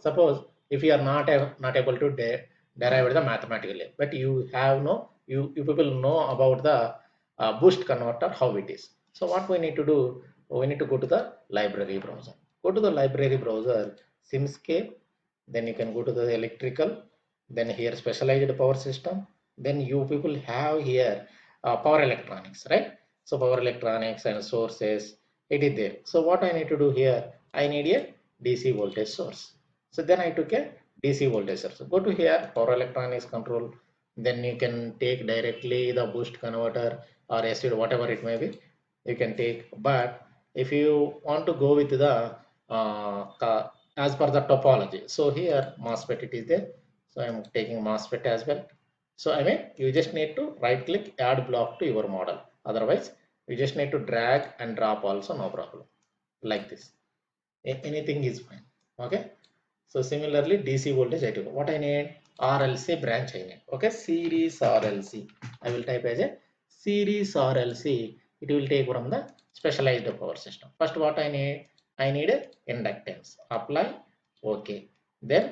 suppose if you are not not able to de- derive the mathematically but you have no you you people know about the uh, boost converter how it is. So what we need to do we need to go to the library browser. Go to the library browser simscape then you can go to the electrical then here specialized power system then you people have here uh, power electronics right? So power electronics and sources it is there. So what i need to do here? I need a dc voltage source so then i took a dc voltage source go to here power electronics control then you can take directly the boost converter or acid whatever it may be you can take. But if you want to go with the uh, as per the topology. So here MOSFET it is there. So I'm taking MOSFET as well. So I mean you just need to right click add block to your model. Otherwise you just need to drag and drop also no problem. Like this. A- anything is fine. Okay so similarly DC voltage I took. What I need? RLC branch I need. Okay series RLC I will type as a series RLC it will take from the specialized power system. First what I need? I need a inductance. Apply. Okay then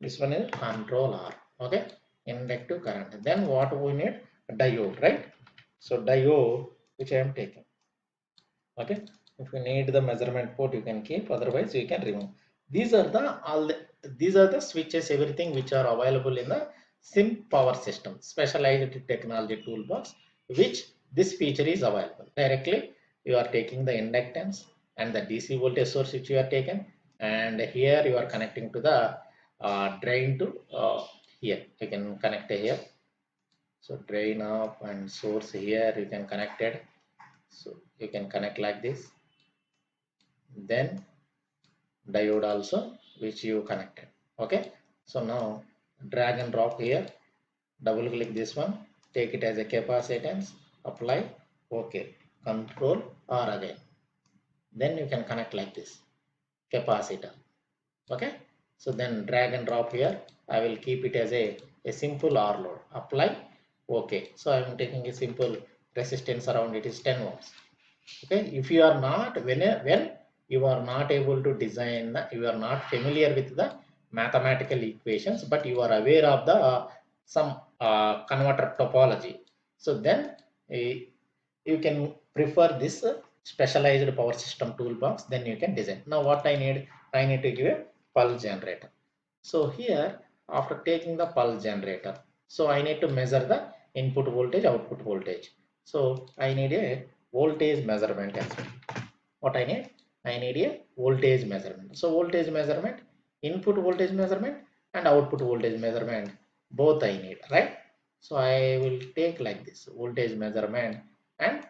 this one is control R. Okay inductive current. Then what we need? Diode right? So diode which I am taking. Okay if you need the measurement port you can keep. Otherwise you can remove these are the all the, these are the switches everything which are available in the sim power system specialized technology toolbox which this feature is available. Directly you are taking the inductance and the dc voltage source which you are taken and here you are connecting to the uh, drain to uh, here. You can connect here. So drain up and source here you can connect it. So you can connect like this. Then diode also which you connected. Okay? So now drag and drop here. Double click this one. Take it as a capacitance. Apply. Okay. Control r again. Then you can connect like this. Capacitor. Okay? So then drag and drop here. I will keep it as a, a simple r load. Apply. Okay. So i am taking a simple resistance around it is 10 ohms. Okay? If you are not when when you are not able to design you are not familiar with the mathematical equations but you are aware of the uh, some uh, converter topology. So then eh, you can prefer this uh, specialized power system toolbox then you can design. Now what i need i need to give a pulse generator. So here after taking the pulse generator so i need to measure the input voltage output voltage. So i need a voltage measurement as well. What i need i need a voltage measurement. So voltage measurement input voltage measurement and output voltage measurement both i need right? So i will take like this voltage measurement and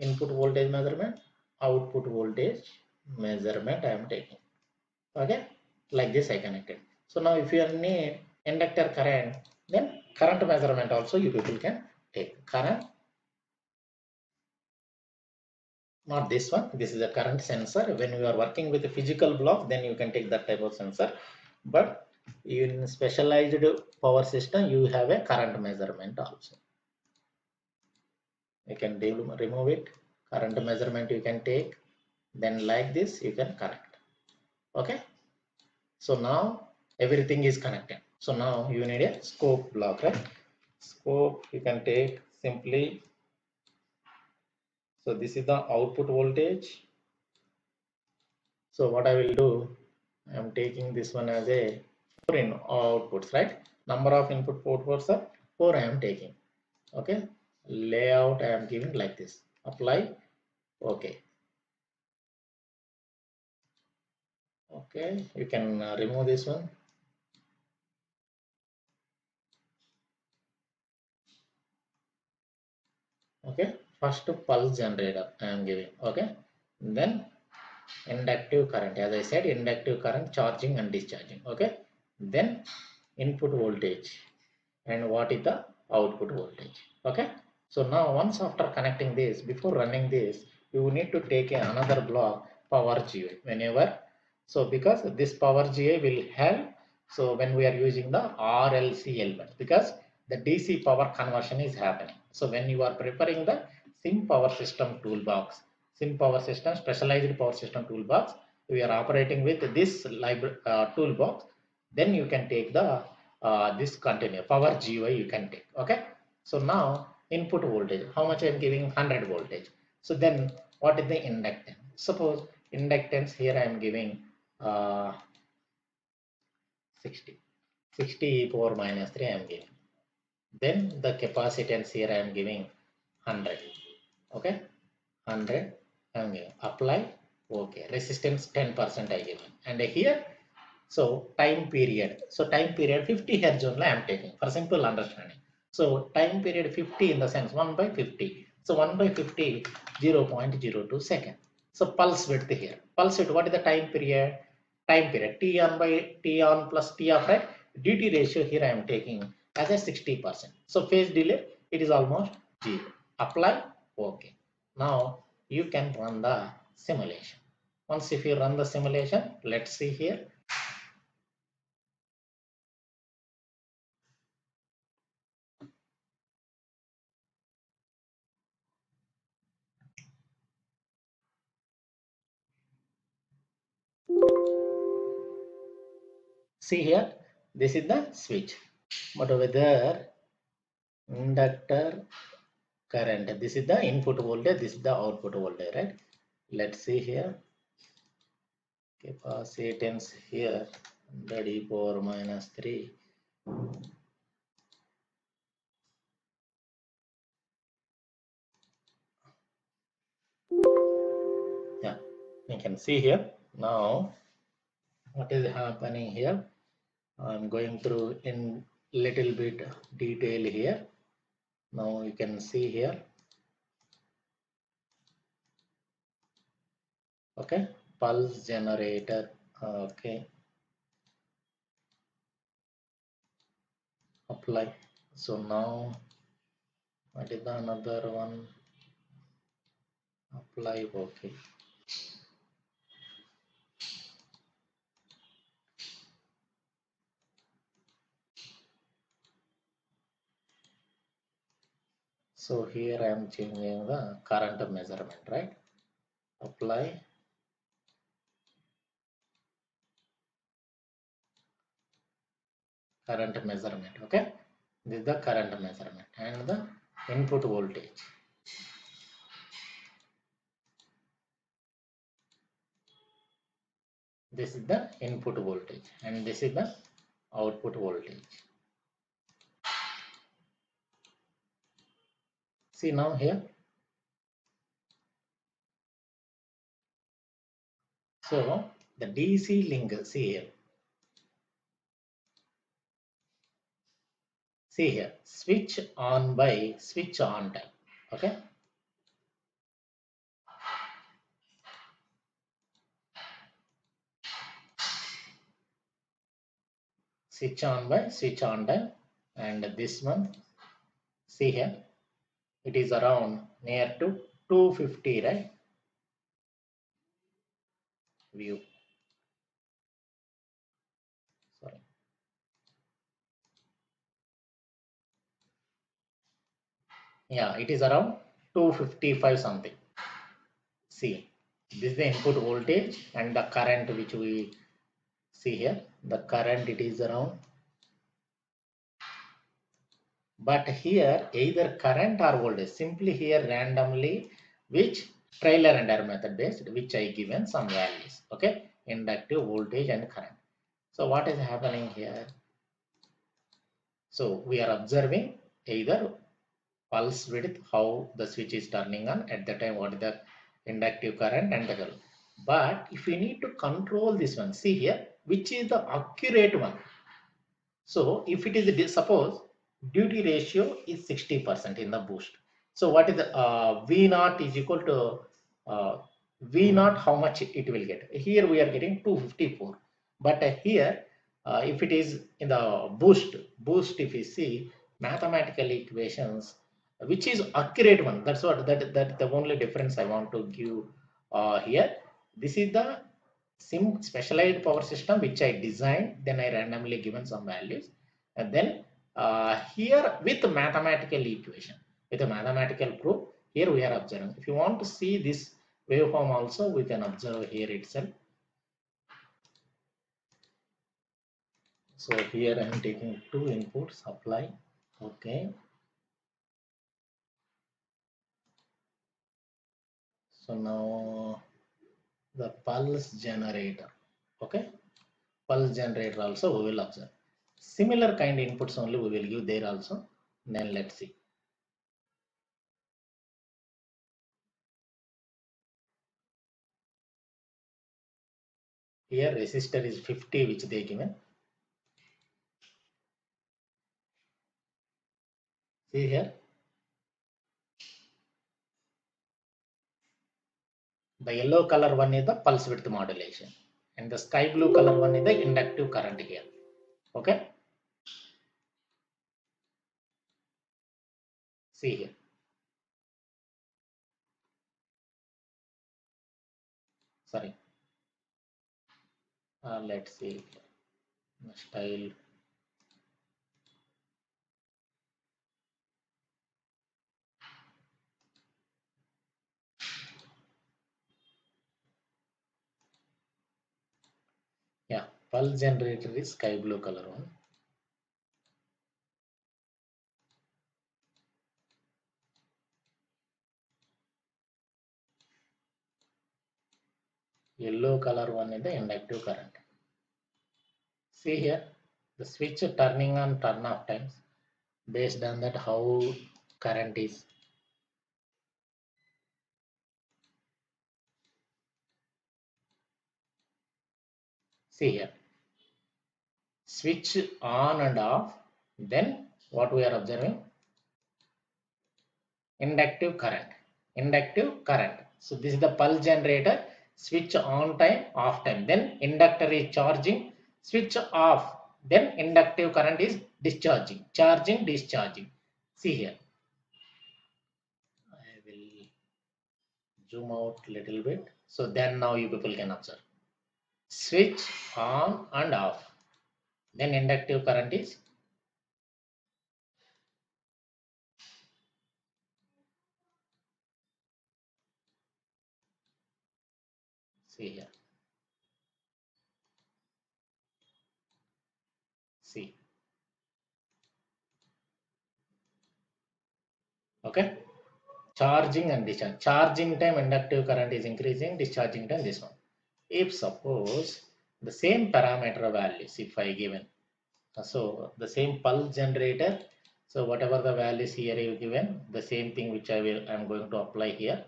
input voltage measurement output voltage measurement i am taking. Okay? Like this i connected. So now if you need inductor current then current measurement also you people can take. Current not this one. This is a current sensor. When you are working with a physical block then you can take that type of sensor. But in specialized power system you have a current measurement also. You can remove it. Current measurement you can take. Then like this you can connect okay? So now everything is connected. So now you need a scope block right? Scope you can take simply so this is the output voltage. So what i will do i am taking this one as a four in outputs right? Number of input ports are four i am taking. Okay? Layout i am giving like this. Apply. Okay. Okay. You can uh, remove this one. Okay first pulse generator i am giving okay? Then inductive current as i said inductive current charging and discharging okay? Then input voltage and what is the output voltage okay? So now once after connecting this before running this you need to take another block power GUI whenever. So because this power GUI will help so when we are using the RLC element because the DC power conversion is happening. So when you are preparing the sim power system toolbox. Sim power system specialized power system toolbox. We are operating with this library uh, toolbox. Then you can take the uh, this container power GUI you can take okay? So now input voltage how much I'm giving? 100 voltage. So then what is the inductance? Suppose inductance here I am giving uh, 60 60 e power minus 3 I am giving. Then the capacitance here I am giving 100 okay? 100 I am giving apply. Okay. Resistance 10 percent I given. And here so time period. So time period 50 hertz only I am taking for simple understanding. So time period 50 in the sense 1 by 50 so 1 by 50 0.02 second. So pulse width here. Pulse width what is the time period? Time period. T on by t on plus t off right. Dt ratio here I am taking as a 60 percent. So phase delay it is almost zero. Apply okay. Now you can run the simulation. Once if you run the simulation let's see here. See here this is the switch. But over there inductor current. This is the input voltage this is the output voltage right? Let's see here. Capacitance here. 100 e power minus 3 yeah you can see here. Now what is happening here? I'm going through in little bit detail here now you can see here. Okay pulse generator okay. Apply. So now what is the another one. Apply okay so here i am changing the current measurement right? Apply. Current measurement okay? This is the current measurement and the input voltage. This is the input voltage and this is the output voltage see now here. So the dc link see here. See here switch on by switch on time okay? Switch on by switch on time and this one see here it is around near to 250 right? View. Sorry. Yeah it is around 255 something. See this is the input voltage and the current which we see here. The current it is around but here either current or voltage simply here randomly which trailer and error method based which I given some values okay? Inductive voltage and current. So what is happening here? So we are observing either pulse width how the switch is turning on at the time what is the inductive current and the current. But if we need to control this one see here which is the accurate one. So if it is suppose duty ratio is 60 percent in the boost. So what is the uh, v naught is equal to uh, v naught how much it will get? Here we are getting 254 but uh, here uh, if it is in the boost boost if you see mathematical equations which is accurate one that's what that that the only difference i want to give uh, here. This is the sim specialized power system which i designed then i randomly given some values and then uh, here with mathematical equation with a mathematical proof here we are observing. If you want to see this waveform also we can observe here itself. So here i am taking two inputs supply. okay. So now the pulse generator okay. Pulse generator also we will observe. Similar kind inputs only we will give there also. Then let's see. Here resistor is 50 which they given. See here. The yellow color one is the pulse width modulation and the sky blue color one is the inductive current here. Okay. See here. Sorry. Uh, let's see style. Yeah, pulse generator is sky blue color one. Yellow color one is the inductive current. See here, the switch turning on turn off times based on that how current is. See here, switch on and off, then what we are observing? Inductive current, inductive current. So this is the pulse generator, switch on time, off time. Then inductor is charging, switch off. Then inductive current is discharging, charging, discharging. See here. I will zoom out little bit. So then now you people can observe. Switch on and off. Then inductive current is see here. See. Okay. Charging and discharge. Charging time inductive current is increasing, discharging time this one. If suppose the same parameter values, if I given, so the same pulse generator, so whatever the values here you given, the same thing which I will I am going to apply here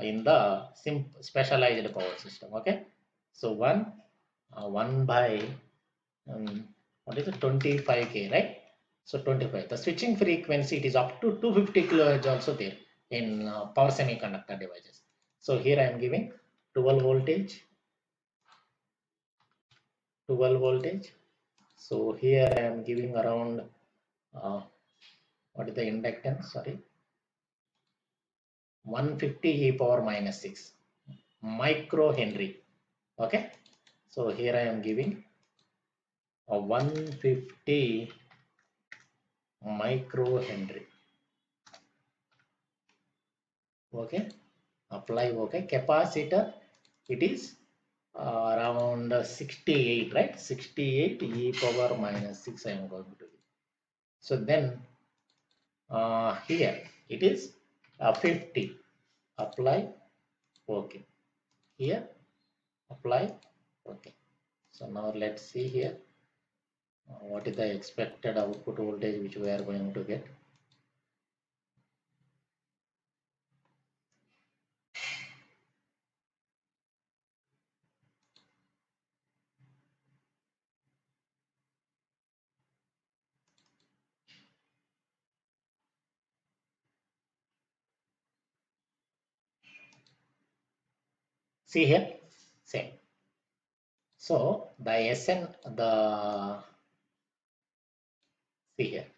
in the sim specialized power system. Okay, so one uh, one by um, what is it 25k right? So 25. The switching frequency it is up to 250 kilohertz also there in uh, power semiconductor devices. So here I am giving 12 voltage 12 voltage. So here i am giving around uh, what is the inductance? Sorry. 150 e power minus 6 micro henry. Okay? So here i am giving a 150 micro henry. Okay? Apply okay? Capacitor it is uh, around uh, 68 right? 68 e power minus 6 i am going to give. so then uh, here it is uh, 50 apply okay. Here apply okay. So now let's see here uh, what is the expected output voltage which we are going to get see here? Same. So the sn the see here.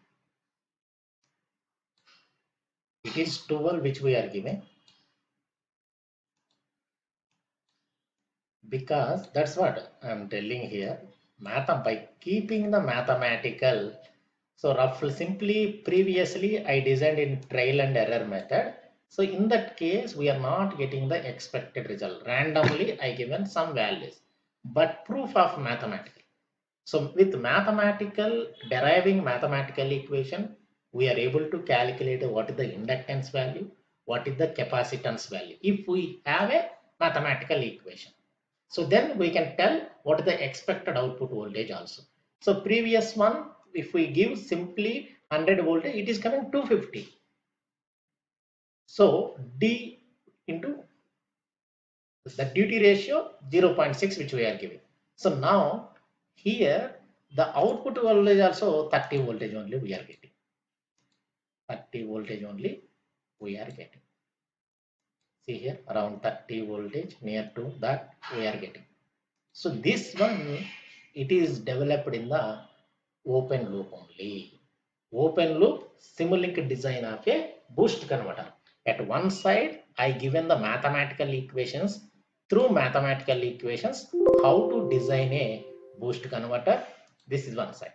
It is 12 which we are given because that's what i'm telling here. Math by keeping the mathematical so roughly simply previously i designed in trial and error method so in that case, we are not getting the expected result. Randomly, I given some values, but proof of mathematical. So with mathematical, deriving mathematical equation, we are able to calculate what is the inductance value, what is the capacitance value. If we have a mathematical equation. So then we can tell what is the expected output voltage also. So previous one, if we give simply 100 voltage, it is coming 250. So D into the duty ratio 0.6 which we are giving. So now here the output voltage also 30 voltage only we are getting. 30 voltage only we are getting. See here around 30 voltage near to that we are getting. So this one it is developed in the open loop only. Open loop Simulink design of a boost converter. At one side I given the mathematical equations through mathematical equations how to design a boost converter. This is one side.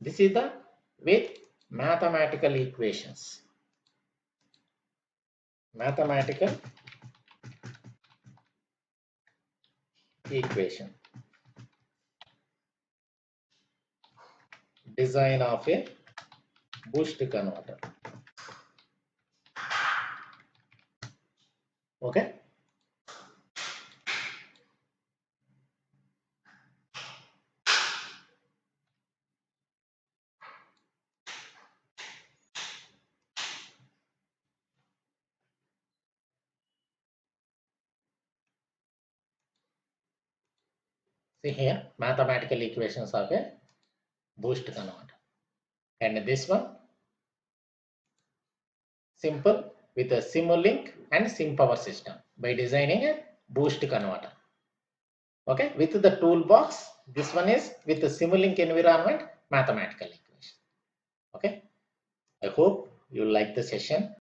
This is the with mathematical equations. Mathematical equation. Design of a boost converter. Okay. See here, mathematical equations of a boost converter. And this one, simple with a Simulink and sim power system by designing a boost converter. Okay, with the toolbox, this one is with the Simulink environment, mathematical equation. Okay, I hope you like the session.